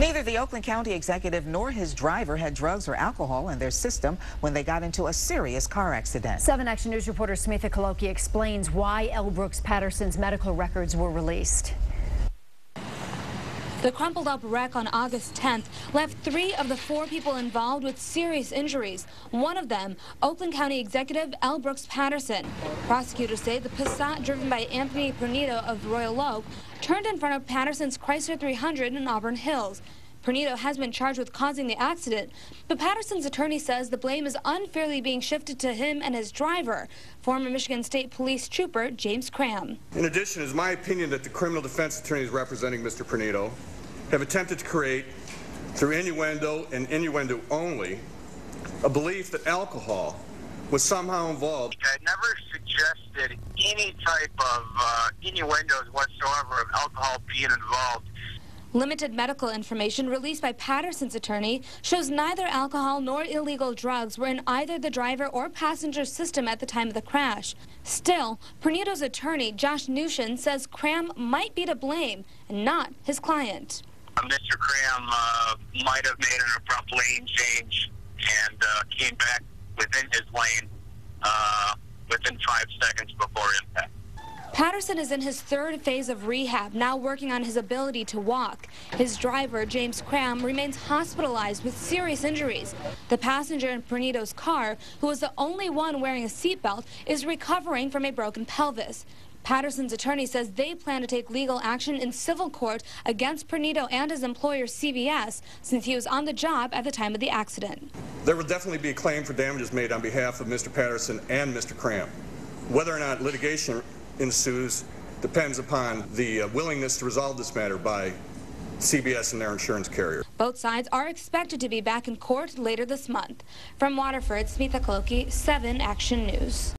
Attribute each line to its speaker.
Speaker 1: Neither the Oakland County executive nor his driver had drugs or alcohol in their system when they got into a serious car accident.
Speaker 2: 7 Action News reporter Smitha Koloki explains why L. Brooks Patterson's medical records were released.
Speaker 3: The crumpled up wreck on August 10th left three of the four people involved with serious injuries. One of them, Oakland County Executive L. Brooks Patterson. Prosecutors say the Passat driven by Anthony Pernito of Royal Oak turned in front of Patterson's Chrysler 300 in Auburn Hills. Pernito has been charged with causing the accident, but Patterson's attorney says the blame is unfairly being shifted to him and his driver, former Michigan State Police Trooper James Cram.
Speaker 4: In addition, it is my opinion that the criminal defense attorneys representing Mr. Pernito have attempted to create, through innuendo and innuendo only, a belief that alcohol was somehow involved.
Speaker 5: I never suggested any type of uh, innuendos whatsoever of alcohol being involved
Speaker 3: Limited medical information released by Patterson's attorney shows neither alcohol nor illegal drugs were in either the driver or passenger system at the time of the crash. Still, Pernito's attorney, Josh Nushin, says Cram might be to blame and not his client.
Speaker 5: Uh, Mr. Cram uh, might have made an abrupt lane change and uh, came back within his lane uh, within five seconds before impact.
Speaker 3: Patterson is in his third phase of rehab, now working on his ability to walk. His driver, James Cram, remains hospitalized with serious injuries. The passenger in Pernito's car, who was the only one wearing a seatbelt, is recovering from a broken pelvis. Patterson's attorney says they plan to take legal action in civil court against Pernito and his employer CVS since he was on the job at the time of the accident.
Speaker 4: There will definitely be a claim for damages made on behalf of Mr. Patterson and Mr. Cram. Whether or not litigation ensues depends upon the uh, willingness to resolve this matter by CVS and their insurance carrier.
Speaker 3: Both sides are expected to be back in court later this month. From Waterford, Smitha Koloki, 7 Action News.